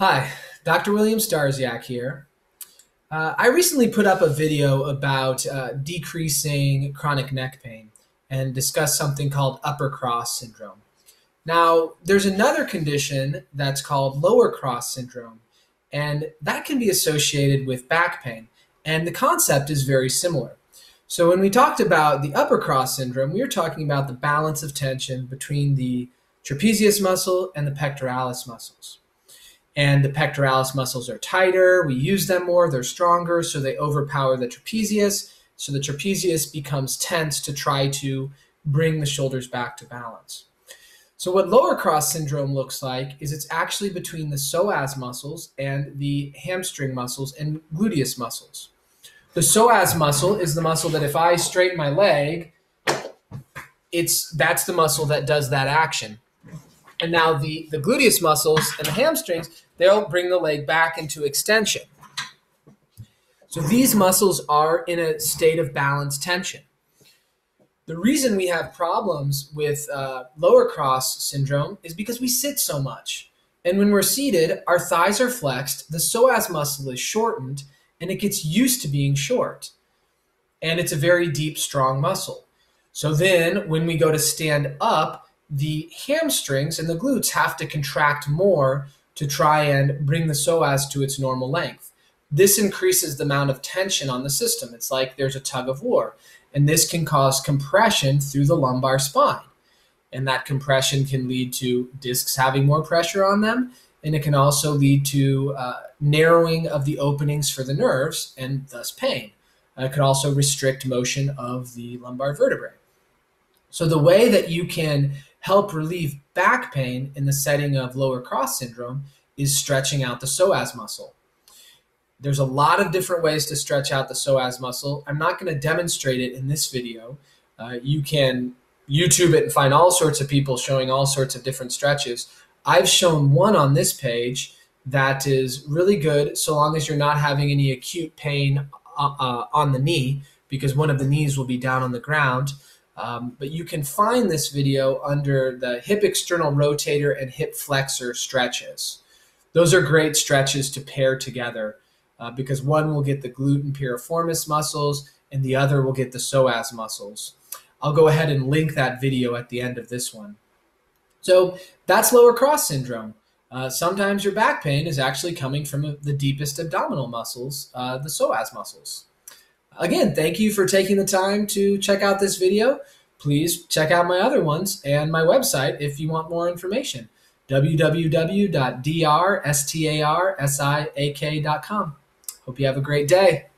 Hi, Dr. William Starsiak here. Uh, I recently put up a video about uh, decreasing chronic neck pain and discussed something called upper cross syndrome. Now, there's another condition that's called lower cross syndrome, and that can be associated with back pain. And the concept is very similar. So, when we talked about the upper cross syndrome, we were talking about the balance of tension between the trapezius muscle and the pectoralis muscles and the pectoralis muscles are tighter. We use them more, they're stronger, so they overpower the trapezius. So the trapezius becomes tense to try to bring the shoulders back to balance. So, what lower cross syndrome looks like is it's actually between the psoas muscles and the hamstring muscles and gluteus muscles. The psoas muscle is the muscle that if I straighten my leg, it's that's the muscle that does that action. And now the, the gluteus muscles and the hamstrings, they'll bring the leg back into extension. So these muscles are in a state of balanced tension. The reason we have problems with uh, lower cross syndrome is because we sit so much. And when we're seated, our thighs are flexed, the psoas muscle is shortened, and it gets used to being short. And it's a very deep, strong muscle. So then when we go to stand up, the hamstrings and the glutes have to contract more to try and bring the psoas to its normal length. This increases the amount of tension on the system. It's like there's a tug of war, and this can cause compression through the lumbar spine. And that compression can lead to discs having more pressure on them, and it can also lead to uh, narrowing of the openings for the nerves and thus pain. Uh, it could also restrict motion of the lumbar vertebrae. So, the way that you can help relieve back pain in the setting of lower cross syndrome is stretching out the psoas muscle. There's a lot of different ways to stretch out the psoas muscle. I'm not going to demonstrate it in this video. Uh, you can YouTube it and find all sorts of people showing all sorts of different stretches. I've shown one on this page that is really good so long as you're not having any acute pain uh, uh, on the knee because one of the knees will be down on the ground. Um, but you can find this video under the hip external rotator and hip flexor stretches. Those are great stretches to pair together uh, because one will get the glute piriformis muscles and the other will get the psoas muscles. I'll go ahead and link that video at the end of this one. So that's lower cross syndrome. Uh, sometimes your back pain is actually coming from the deepest abdominal muscles, uh, the psoas muscles. Again, thank you for taking the time to check out this video. Please check out my other ones and my website if you want more information www.drstarsiak.com. Hope you have a great day.